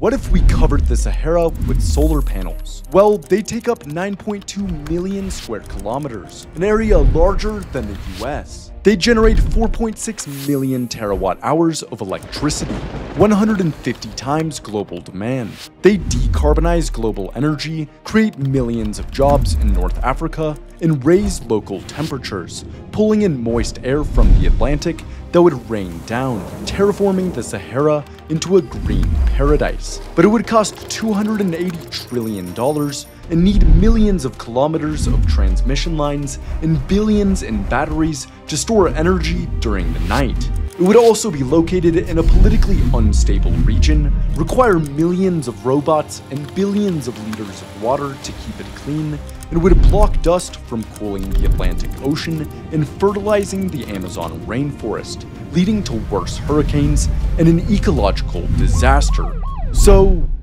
What if we covered the Sahara with solar panels? Well, they take up 9.2 million square kilometers, an area larger than the US. They generate 4.6 million terawatt hours of electricity, 150 times global demand. They decarbonize global energy, create millions of jobs in North Africa, and raise local temperatures, pulling in moist air from the Atlantic that would rain down, terraforming the Sahara into a green paradise. But it would cost $280 trillion and need millions of kilometers of transmission lines and billions in batteries to store energy during the night. It would also be located in a politically unstable region, require millions of robots and billions of liters of water to keep it clean, and would block dust from cooling the Atlantic Ocean and fertilizing the Amazon rainforest, leading to worse hurricanes and an ecological disaster. So,